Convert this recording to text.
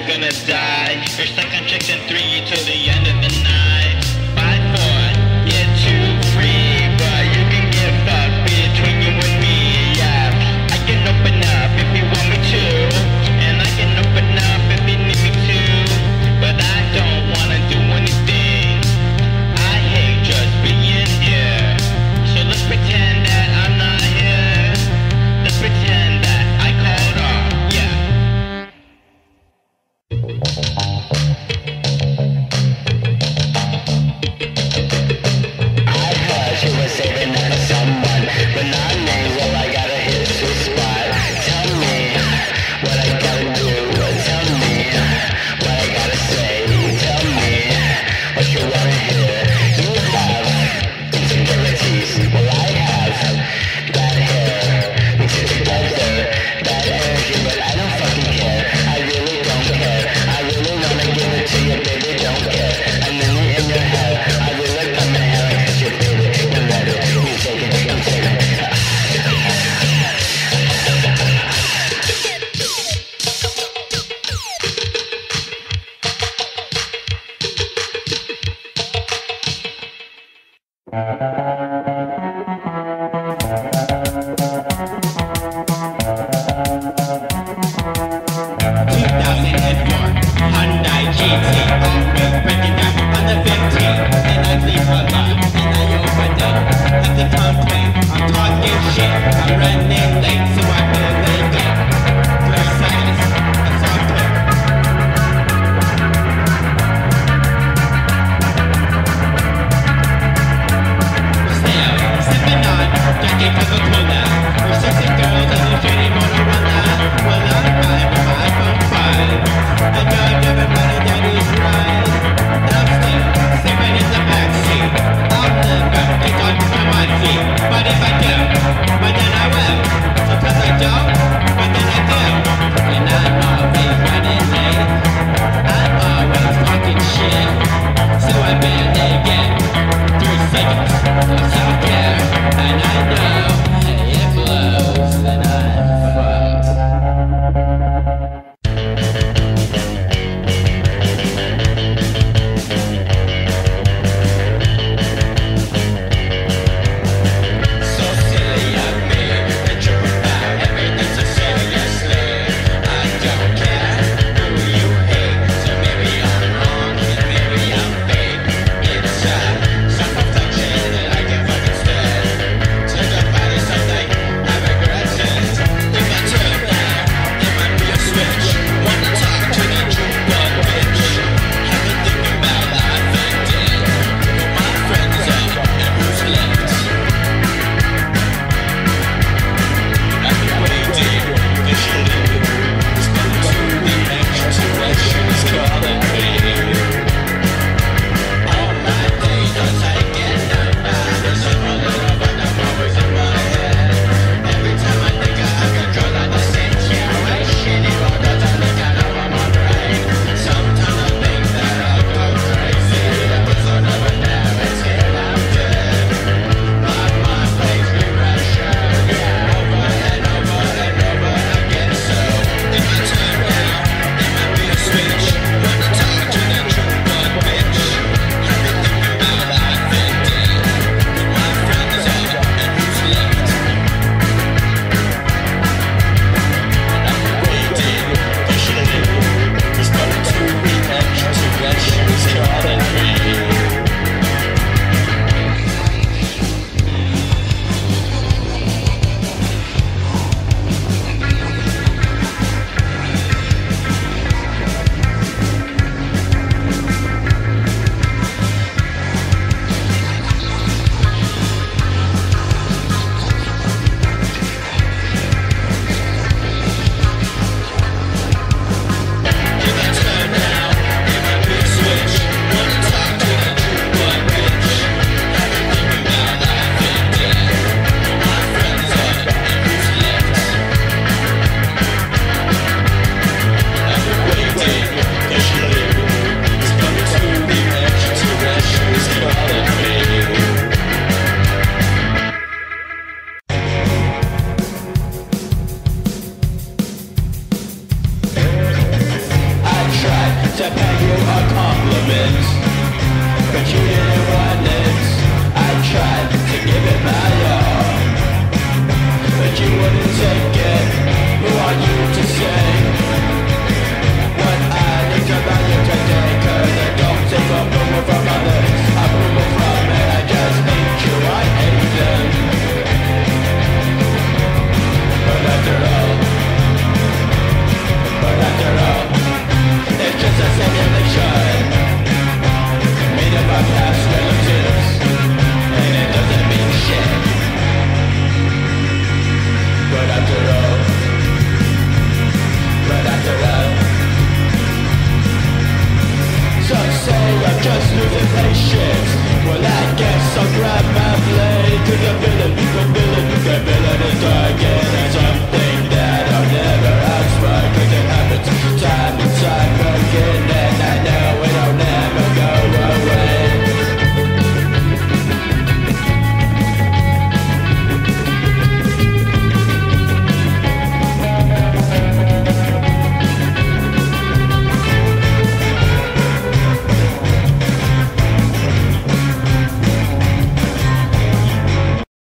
you're gonna die. You're second chicks and three till the end